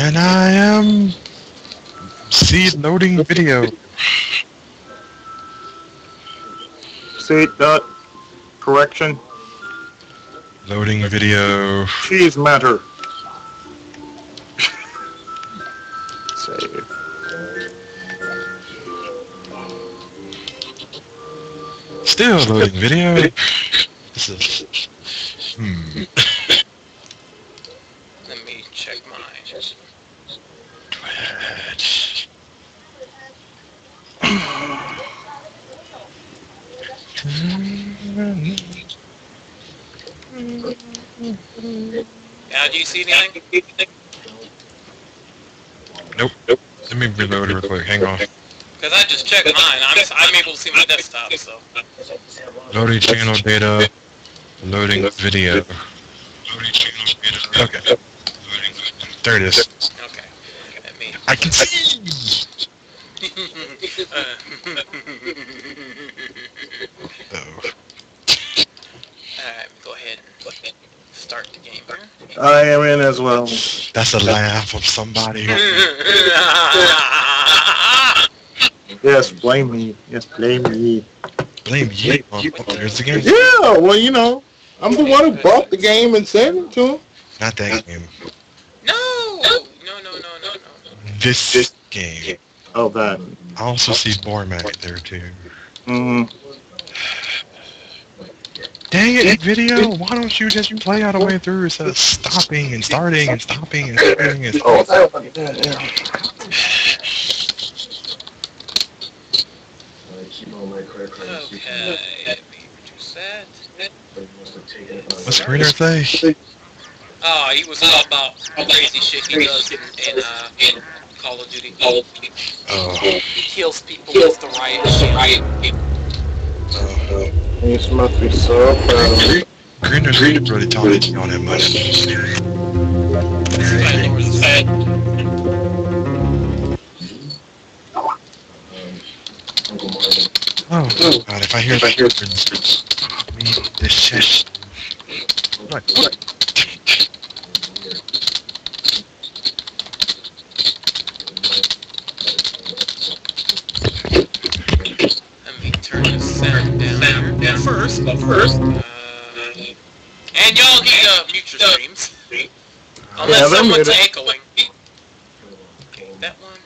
And I am seed loading video. Seed dot, correction, Loading video. cheese matter. Save. Still loading video. This is. Hmm. Let me check mine. Do you see anything? Nope. Nope. Let me reload real quick. Hang on. Because I just checked mine. I'm, I'm able to see my desktop, so. Loading channel data. Loading video. Loading channel data. Okay. There it is. Okay. Let me. I can see. Uh, Oh. Alright, go ahead and start the game here. I am in as well. That's a laugh of somebody. Yes, blame me. Yes, blame me. Blame you. There's the game. Yeah, well, you know, I'm the one who bought the game and sent it to him. Not that game. no! No, no, no, no, no. This game. Oh, that. I also see Bormac there too. hmm Dang it, video! Why don't you just play all the way through instead of stopping and starting and stopping and starting and Oh, that, yeah. Okay, let me reduce that. What's Greener say? Oh, he was all about crazy shit he does in, in, uh, in Call of Duty. Oh, He kills people with the riot shit. You must be so proud of. Greener's really talking on that much. Everybody lowers his. Oh, God, if I hear that, we need this shit. What? What? First, but first. Uh, and y'all need to mute your streams. Unless Yeah, they're someone's muted. echoing. That one?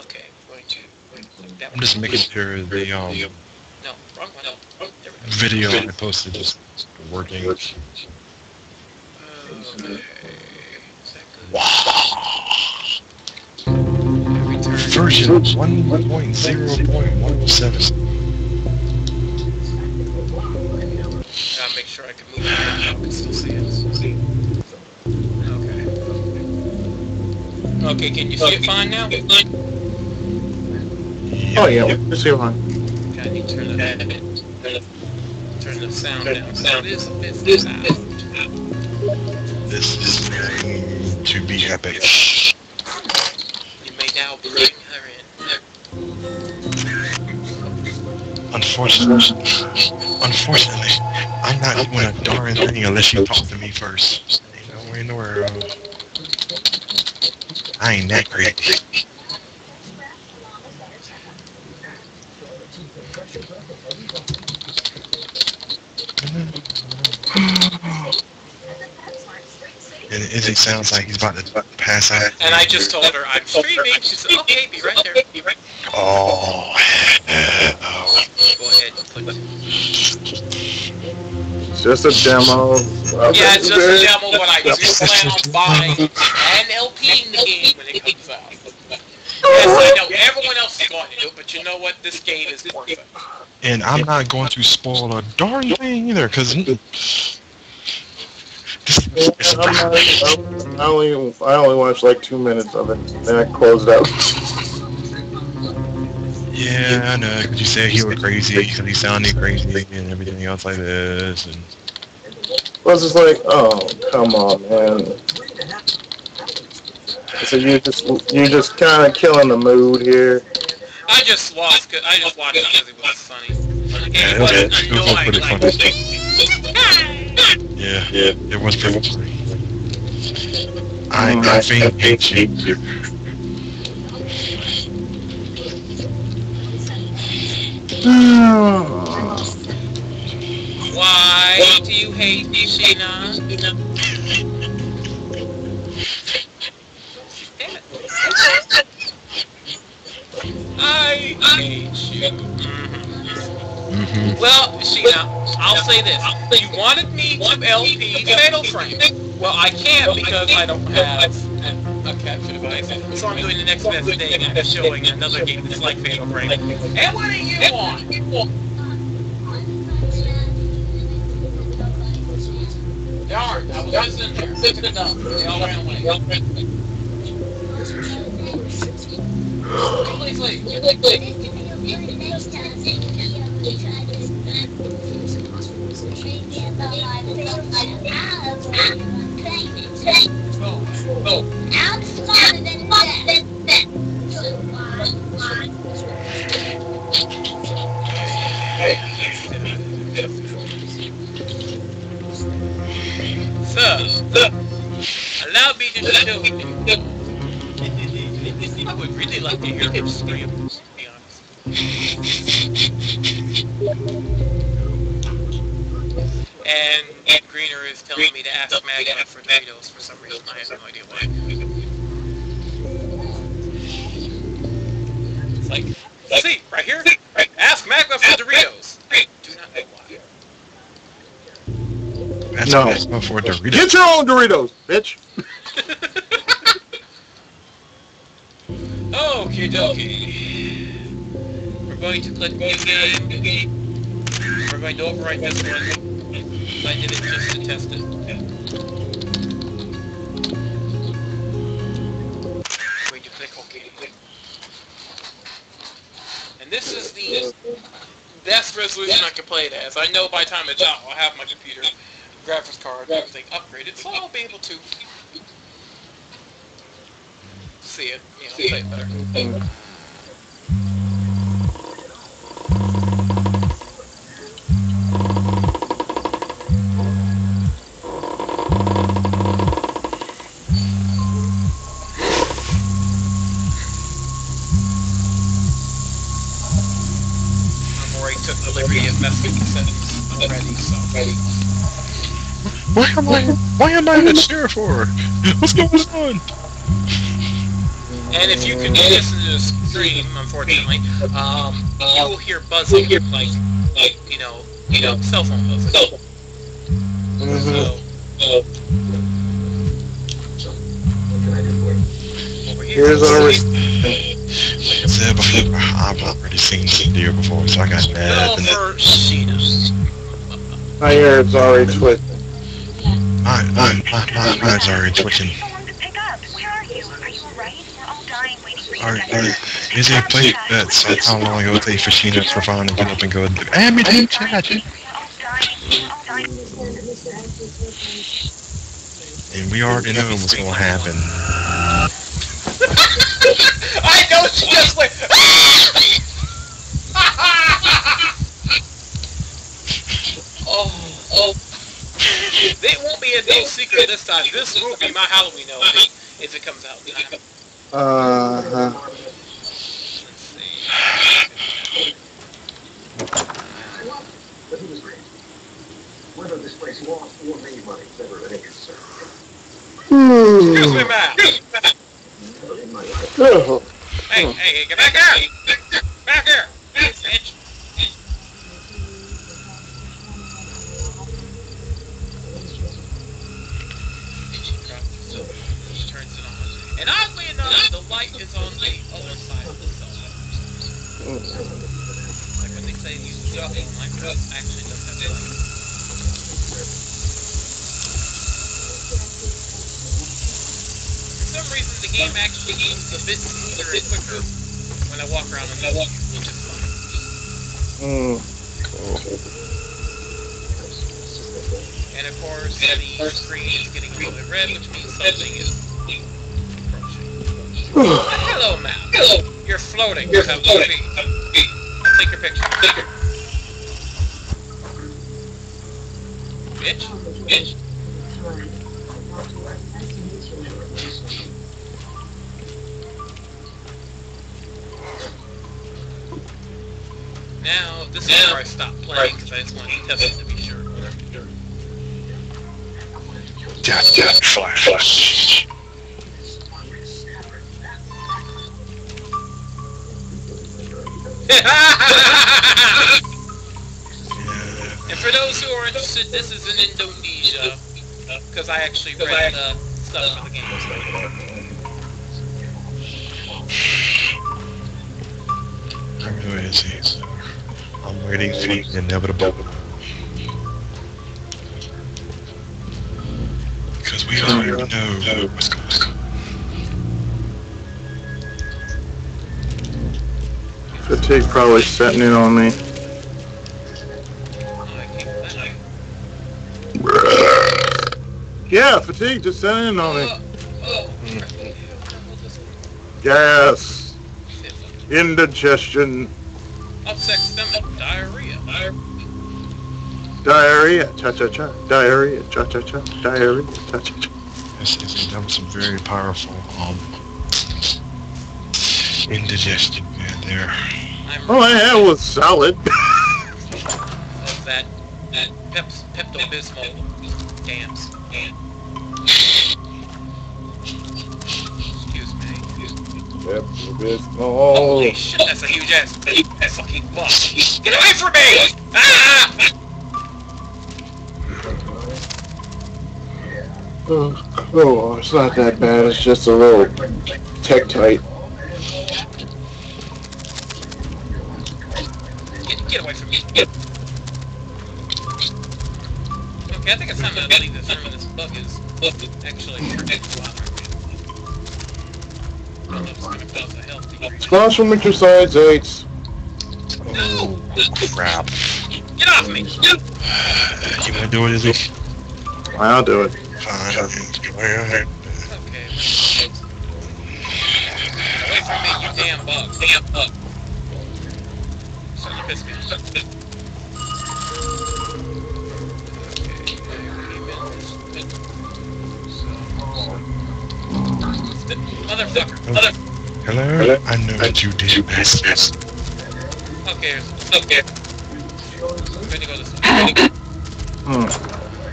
Okay, going to. Like that I'm just making sure the um, No, wrong one. No. There we go. video I posted is working. Okay. Is that good? Wow. Return. Version 1.0.17. sure I can move it. I can still see it. Okay. Okay, can you see it fine now? Oh, yeah, let's see one. Okay, I need to turn the, turn the sound down. So it is a bit loud. This is going to be epic. You may now bring her in. Unfortunately, unfortunately, I'm not doing a darn thing unless you talk to me first. Ain't no way in the world. I ain't that great. And Izzy sounds like he's about to pass out. And I just told her I'm streaming. She said, okay, oh, be right there. Be right Oh, oh. Go ahead and put It's just a demo. Yeah, just a demo, but I do plan on buying and LPing the game when it comes out. Yes, I know everyone else is going to do it, but you know what? This game is worth it. And I'm not going to spoil a darn thing either, because this is I'm not, I only I only watched like two minutes of it, then I closed out. Yeah, I know. 'cause you said he was crazy because he sounded crazy and everything else like this. And I was just like, oh, come on, man. So you just you're just kind of killing the mood here. I just watched. I just watched it because it was funny. The Yeah, game it was- it was annoying pretty like. funny. yeah, yeah, it was pretty funny. I, I think hate you. Oh. Why do you hate me, Sheena? I hate you. Well, Sheena, I'll say this. You wanted me to LP Fatal Frame. Well, I can't because I don't have a capture device. So I'm doing the next best thing and showing another game that's like Fatal Frame. And what do you want? Darn, I was just in there. Six it up. They all ran away. Please leave. Please leave. Oh, oh. Outsmarter than that. Really like to hear him scream, to be honest. And Greener is telling me to ask Magma for Doritos for some reason. I have no idea why. It's like, see, right here, right, ask Magma for Doritos. Do not know why. That's No. what for Doritos. Get your own Doritos, bitch. Okie dokie. We're going to click new game. We're going to overwrite this one. I did it just to test it. Going to click OK. And this is the best resolution I can play it as. I know by the time it's out, I'll have my computer, graphics card, and everything upgraded, so I'll be able to see it, you know, play it better. I've already took the liberty of messing with the settings already, so. Why am I? Why am I in a chair for? What's going on? And if you can listen to the stream, unfortunately, um, you will hear buzzing, like, like you know, you know, cell phone buzzing. So, over here, Here's our Like I said before, I've already seen this video before, so I got Bill mad. And for Sheena. I hear it's already twitched. my, my, my, my, mine's already twitching. Someone to pick up. Where are you? Are you alright? We're all dying waiting for you To get alright. Is it played that so how long ago they for Sheena for fun and get up and go, and me too, chat. And we already know what's gonna happen. I know she just went. oh, oh. It won't be a no secret this time. This will be my Halloween LP if it comes out. Uh huh. Let's. Whether this place lost or made money never of any. Excuse me, ma'am. Oh, Hey, hey, hey, get back here! Light is on the other side of the cell. Like when they say you duck on light, it actually does have light. For some reason, the game actually moves a bit smoother and quicker when I walk around the menu, which is fun. mm. And of course, the screen is getting a little bit red, which means something is hello now. Hello. You're floating. You're floating. Take your picture. Take your Bitch. Bitch. Now, this is where I stop playing because I just want to test it to be sure. Death, death, flash. flash. and for those who are interested, this is in Indonesia because I actually read the stuff for the game. I'm really busy. I'm waiting for the inevitable. Because we already know what's going Fatigue probably setting in on me. I I- Yeah, fatigue just setting in on me. Gas, indigestion, Upset stomach, diarrhea. diarrhea, cha cha cha, diarrhea, cha cha cha, diarrhea, cha cha cha. This is that was some very powerful um indigestion man there. I'm All I had was salad. of that that Peps, Pepto Bismol dams. Excuse me. Pepto Bismol. Holy Oh, shit, that's a huge ass that fucking bug. Get away from me! Ah! oh, it's not that bad. It's just a little tight. Okay, I think it's time to leave this room. This bug is actually bothering me. I don't know if it's gonna cause a health decrease. Sponsor Microsides 8. No! Oh, crap. Get off me! Get You wanna do it, Izzy? I'll do it. Fine. Go ahead. Okay. Away from me, you damn bug. Damn bug. Starting to piss me. Motherfucker. Mother. Hello? I know what you did, best. Okay. Okay. I'm gonna go this way. Hmm.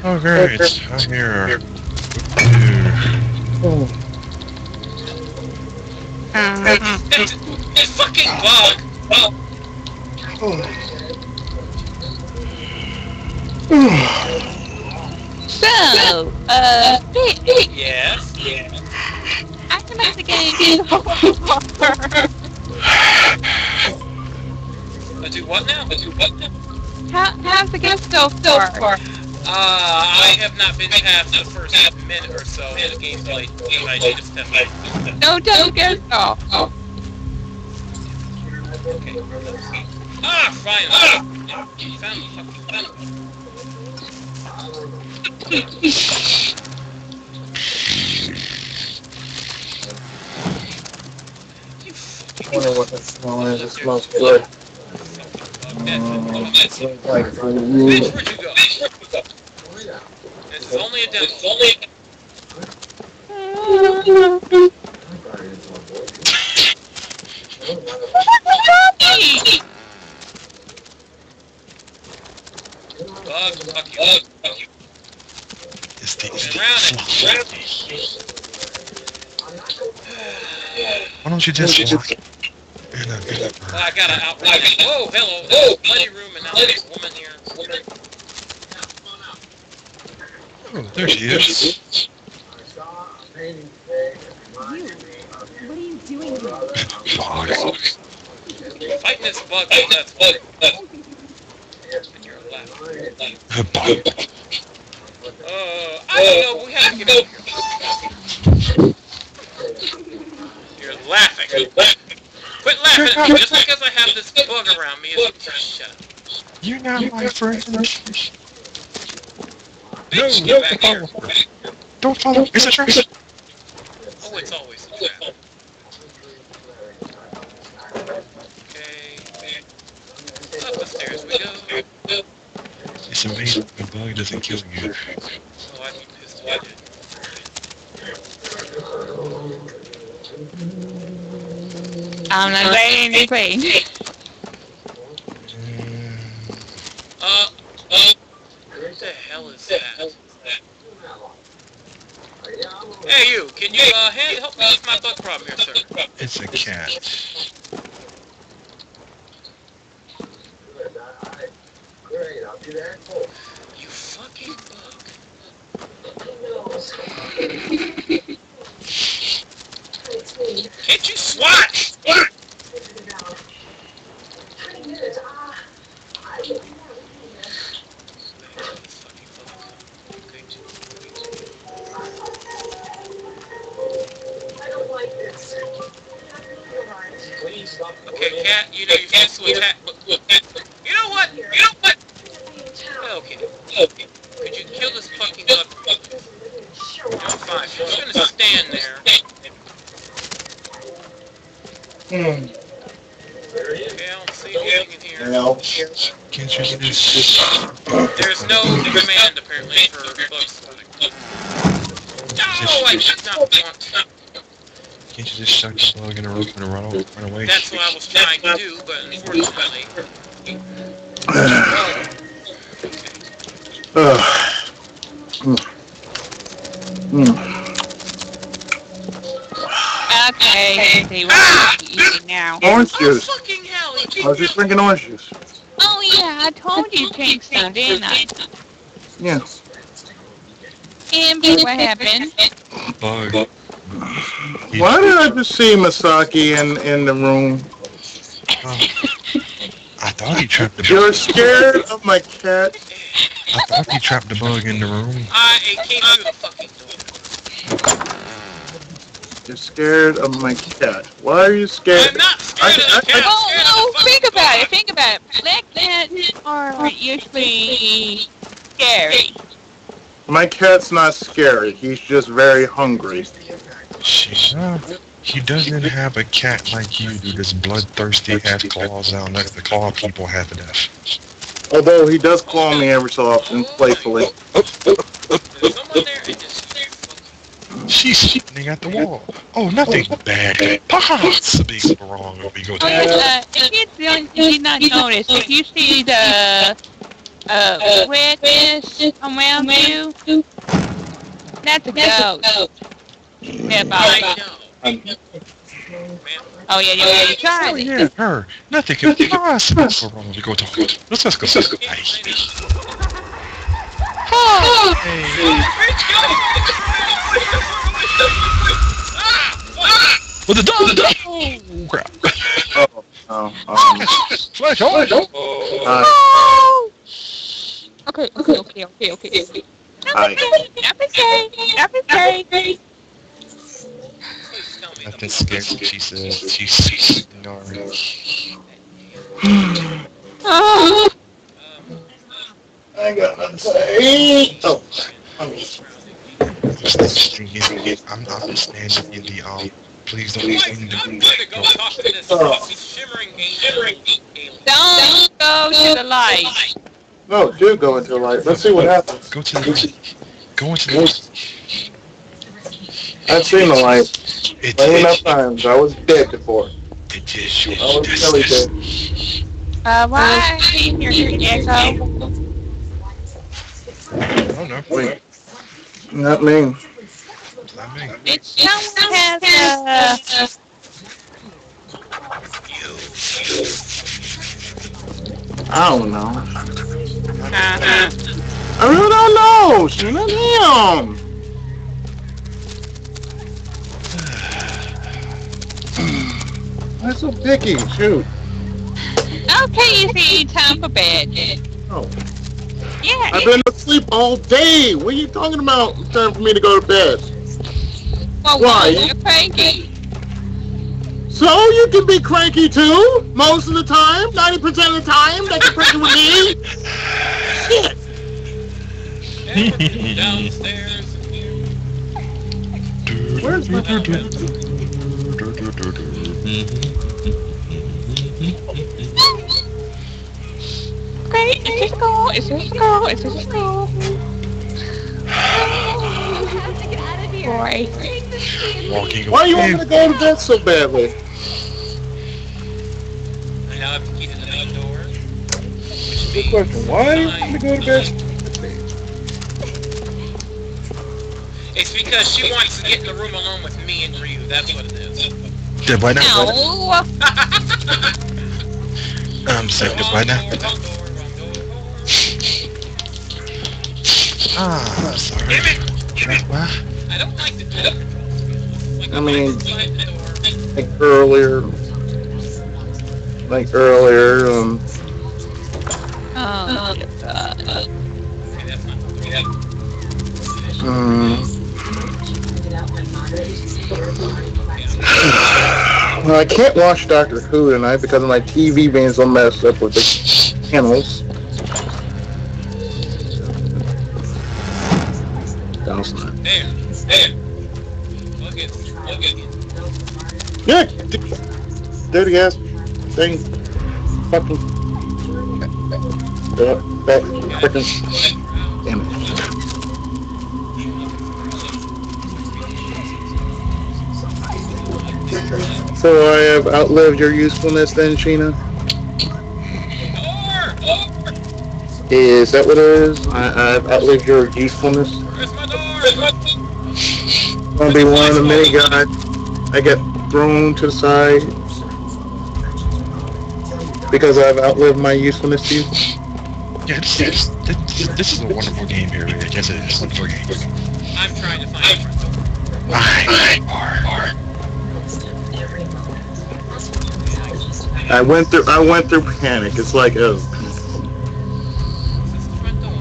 Oh, great. I'm here. It's, it's fucking bug. Bug. So, uh, Pete, Yes. Yeah. I can make the game over. I do what now? I do what now? How, how's the game so far? Uh, I have not been past the first minute or so of the gameplay. I need to step back. No, don't get off. Okay. Ah, fine. Ah! Found the fucking. You fucking I wonder what the smell is. It smells good. it. It's like Bitch, where'd you go? This is only a demo. It's only a bug. Fuck you. Bug. Fuck you. This thing Been around it. Around it. Why don't you just walk in a, in a Well, I gotta outrun it. Whoa, oh, hello. Whoa, bloody room, and now there's a woman here. Oh, there she is. Bog. Fighting this bug, that's bug. And you're left. Bog. Uh, I don't know. We have to get out here. You're laughing. Quit laughing. Just because I have this bug around me is shut up. You're not my friend. Bitch, No, back follow. Don't follow. It's a trap. Oh, it's always It's amazing the bug doesn't kill you. Um, I'm not going to plane. Uh, uh, what the hell is that? Hey you, can you uh, help me with my bug problem here, sir? It's a cat. Great. I'll do that. Oh, You fucking bug. Can't you swat? twenty minutes. Ah, I will be I don't like this. You're right. Please stop. Okay, cat, you know you're supposed to attack. You know what? You know what? Okay. Okay. Could you kill this fucking bug? No, fine. I'm just gonna stand there. Hmm. Okay, I don't see anything in here. Now, Can't you just... There's no command apparently for bug spotting. No, I did not want. Can't you just shut the bug in a rope and run, over, run away? That's what I was trying to do, but unfortunately. Ugh. Hmm. Hmm. Okay, let's see what I'm eating now. Orange Oh juice. fucking hell! I was just drinking orange juice. Oh yeah, I told you to drink some, didn't I? Yeah. And what happened? Bug. Why did I just see Masaki in, in the room? Oh. I thought he trapped the You're scared of my cat? I thought he trapped the bug in the room. I it came through the fucking door. You're scared of my cat. Why are you scared? I'm not scared of the cat. I'm Oh, scared of oh, the fucking think about it, think about it. Black cats are usually scary. My cat's not scary. He's just very hungry. Shit. Uh, he doesn't have a cat like you do that's bloodthirsty, has claws out, like the claw people have to death. Although he does claw me every so often, playfully. There's someone there and just She's sitting at the wall. Oh, nothing bad. Possibly wrong if we go Oh, to yeah, uh, if you don't, if you not notice, if you see the uh, redness around you, that's a ghost. Yeah, I Bob. Know. Oh yeah, yeah, yeah, you Oh, tried it. yeah, her. Nothing could possibly go wrong if we go to Let's, let's go. Let's go. I Hey. know. Oh, With the dog. Oh, crap. Oh, oh, um, Flash on. uh, oh. Okay, okay, okay, okay, okay. okay. Hi. That's okay. Nothing the scary, she said. She's, she's ignoring. Oh, I got nothing to say. Oh, I'm not understanding in the um. Please don't Wait, end I'm the gonna go talk to this fucking shimmering alien. alien. don't go to the light. no, do go into the light. Let's see what happens. Go to the. light. Go into the. I've seen the light It, plenty enough it, times. I was dead before. it is your I was really destiny. dead. Uh, why keep your echo? Oh no. Wait. Not me. Not me. It someone has I don't know. uh, uh-huh. I really don't know. She's not him. Why so picky? Shoot. Okay, you see, time for bed. Oh. Yeah, I've been asleep all day. What are you talking about? It's time for me to go to bed. well, why? You're cranky. So you can be cranky too, most of the time, 90% of the time, that you're cranky with me. Shit. Downstairs. Where's my Okay, it's just school, it's just school, it's just school. Boy. Walking Why do you want me away. to go to bed so badly? And now I have to keep the main door. Good question. Why do you want me to go to bed? It's because she wants to get in the room alone with me and Ryu. That's what it is. Goodbye now. No. Say goodbye now. Wrong door, wrong door. Ah, I'm sorry. Damn it! Damn it! What? I don't like the. Like, I mean- inside the door. Like earlier, like earlier, um, Oh, God. Okay, that's not the door. um, well, I can't watch Doctor Who tonight because my TV being so messed up with the channels. There. There. Look at Look at Yeah, dirty ass thing. Fucking. Uh, uh, that, that freaking. So I have outlived your usefulness then, Sheena? Door! Is that what it is? I, I've outlived your usefulness? Where's my door? Where's my door? I'm gonna be one of the many guys I get thrown to the side because I've outlived my usefulness to you. Yeah, this, this, this, this is a wonderful game here. I guess it is a wonderful game. I'm trying to find a door. I, I, I went through I went through panic. It's like oh This is the front door.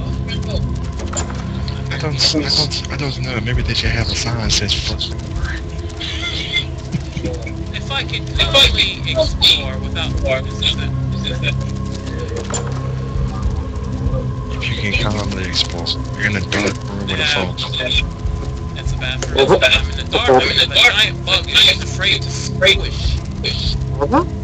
I don't, I don't, I don't know. Maybe they should have a sign that says front door. If I could calmly explore without is that, is that, If you can calmly explore, you're in a dark room with a phone. That's a bathroom. That's a bathroom. I'm in the dark. I'm in the dark. giant bug is just afraid to squish. uh-huh. Very.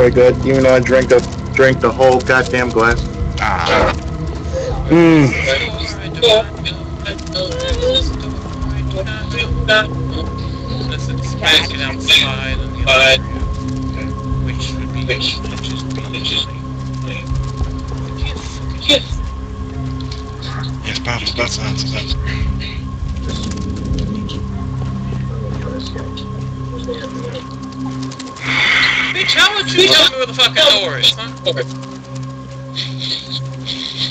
Very good. Even though I drank the drank the whole goddamn glass. Ah, Mmm. Fucking door is.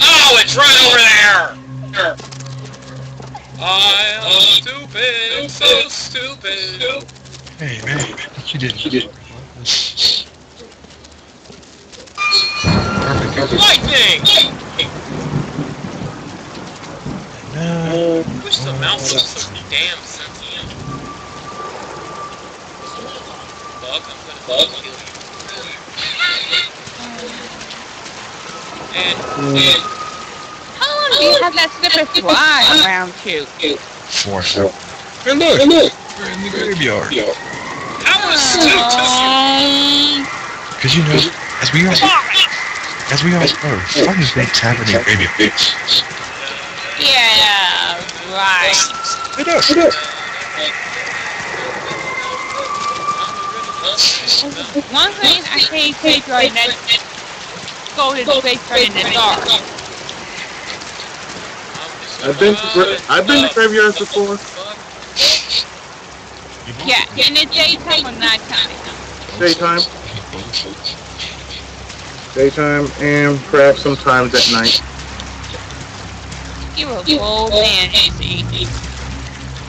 Oh, it's right over there! I am stupid, so stupid. hey man, you didn't. You didn't. Perfect. Lightning! No. I wish the mouse was so damn sentient. Bug, I'm gonna bug kill you. And, and How long do you have that slipper fly around you? Four. Hey look, we're in the graveyard. how astute Um, Cause you know, as we all, as we all know, fun is things happen in graveyards. yeah, right. It does. It does. One thing I hate graveyard that go to the graveyard in the dark. I've been to gra- I've been to graveyards before. Yeah, in the daytime or nighttime. Daytime, daytime, and perhaps sometimes at night. You're a bold man, see.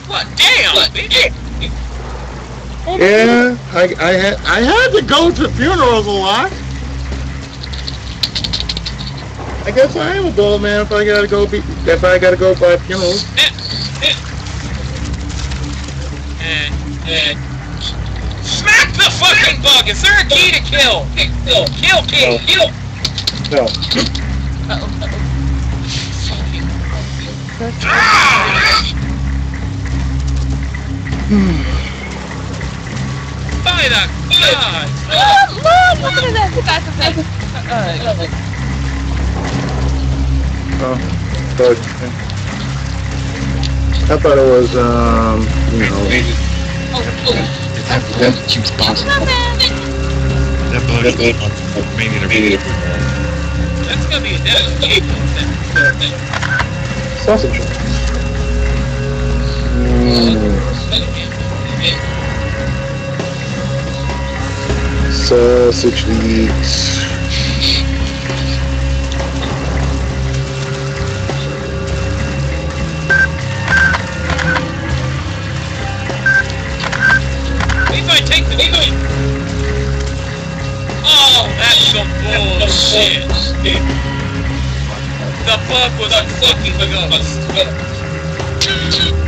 What? Damn, bitch! Yeah, I I had I had to go to funerals a lot. I guess I am a bold man if I gotta go be if I gotta go by funerals. And, and smack the fucking bug! Is there a key to kill? Kill, kill, kill, kill! No. Fucking Good. By the gods! Look, look, look at that. That's a that's a- But I thought it was, um, you know, If that bug keeps bouncing, that bug is on maybe in a video. That's gonna be a death. sausage. Mm, sausage meat.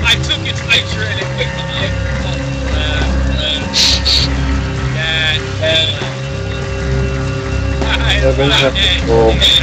I took its and it picked me up. Oh. That, that. I Evan love has that.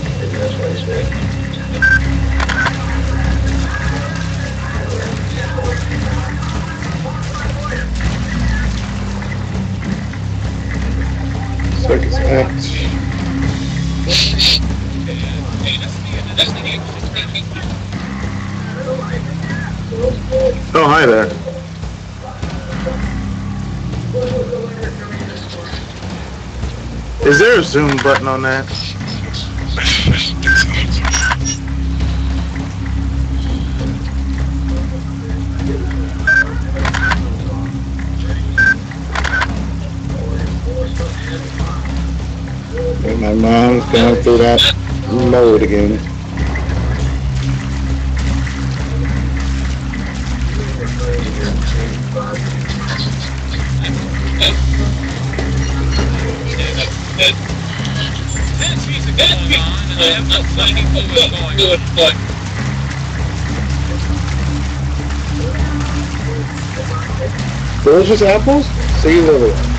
Oh, hi there. Is there a zoom button on that? Mom's going through that mode again. Delicious apples? See you later.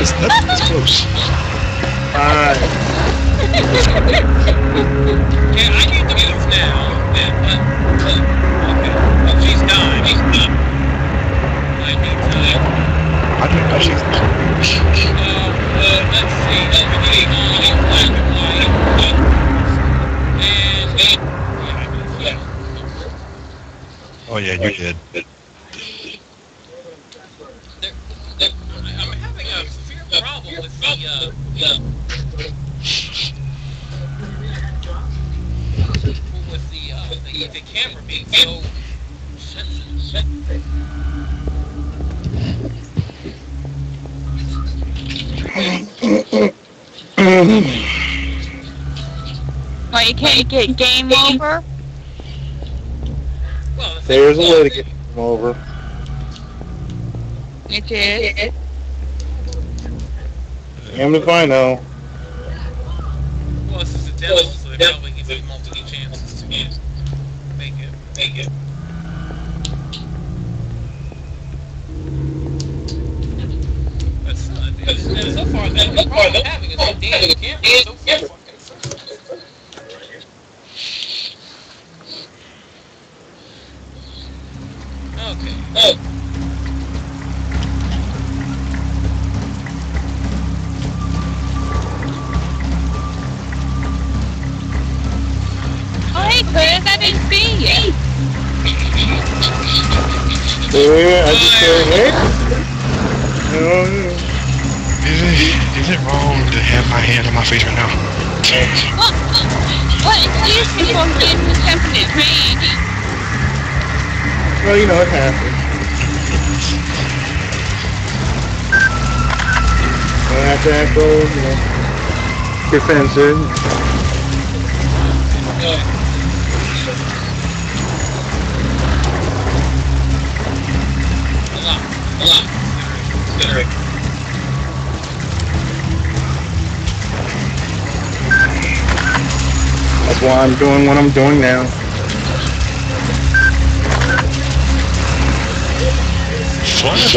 It's nothing close. Alright. Okay, I need to move now. Uh, uh, okay. Oh, she's done. She's done. I need time. I didn't know she was Uh, uh, let's see. Everything on black and white. And, and, yeah, yeah. Oh yeah, you did. The, the camera being so sensitive. Well, you can't get game over. Well, the There's a way to get them over. It is. Damn if I know. Well, this is a demo, so they probably give you multiple chances to make Make it. But so, far, the the problem having is that damn camera so fucking defensive. Considering. Eh? That's why I'm doing what I'm doing now. Flash?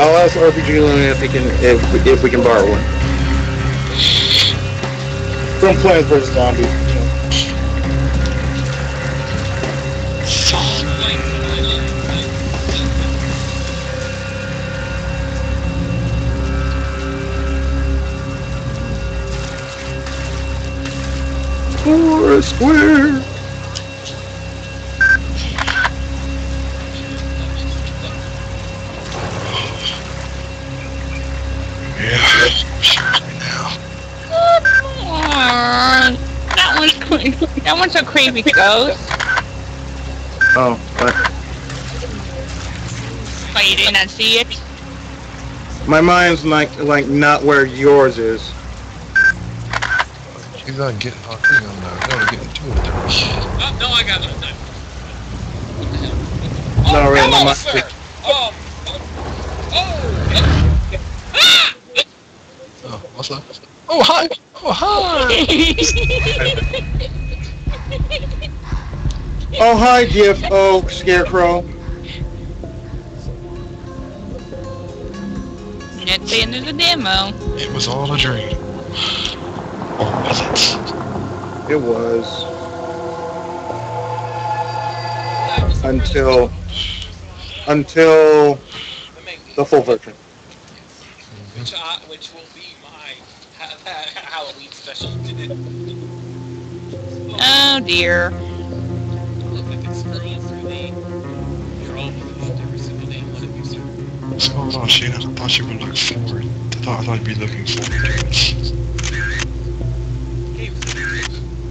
I'll ask RPG Luna if he can, if, if we can borrow one. From Plants vs. Zombies. For a square. Creepy ghost. Oh, but But you did not see it. my mind's like like not where yours is. You gotta get our thing on now. You gotta get into. Oh, no, I got no time. No, Oh, really, my hello, sir. Oh. Oh. Ah! Oh, what's that? Oh, hi! Oh, hi! Oh hi, Gift. Oh, Scarecrow. That's the end of the demo. It was all a dream. Or was it? It was That was the until until the full version. Mm-hmm. which, I, which will be my ha- ha- Halloween special. Oh dear. Look, I through the. You're all every single day. One of you, sir. What's going on, Shane? I thought you were like forward. I thought, I thought you'd be looking forward to it. Game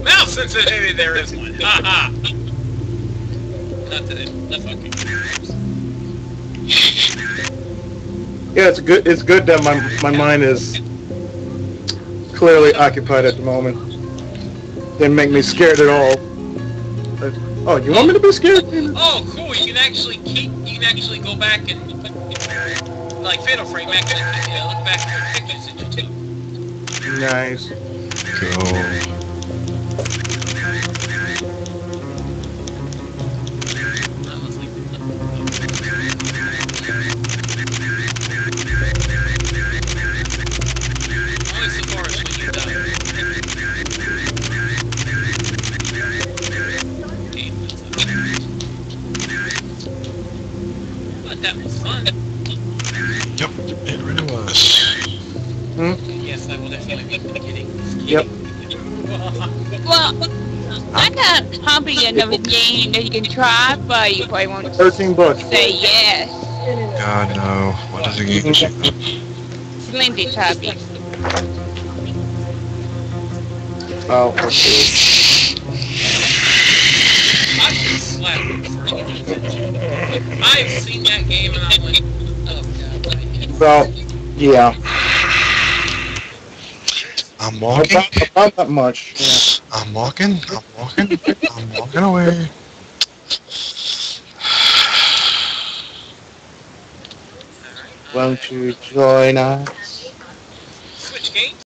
Mouse sensitivity, there is one. Ha ha. Not that it. Not fucking. Yeah, it's good. It's good that my my mind is clearly occupied at the moment. Didn't make me scared at all. But- oh, you want me to be scared? Oh, cool! You can actually keep. You can actually go back and like Fatal Frame actually uh, look back at your pictures that you took. Nice. Go. Another game that you can try, but you probably won't 13 bucks. say yes. God no. What does the game do? Slendy Tubby. Oh, okay. I should slap him for it. I've seen that game and I'm like, oh god, I can't. Well, yeah. I'm walking. About, about that much. Yeah. I'm walking. I'm walking. Walking away. Won't you join us?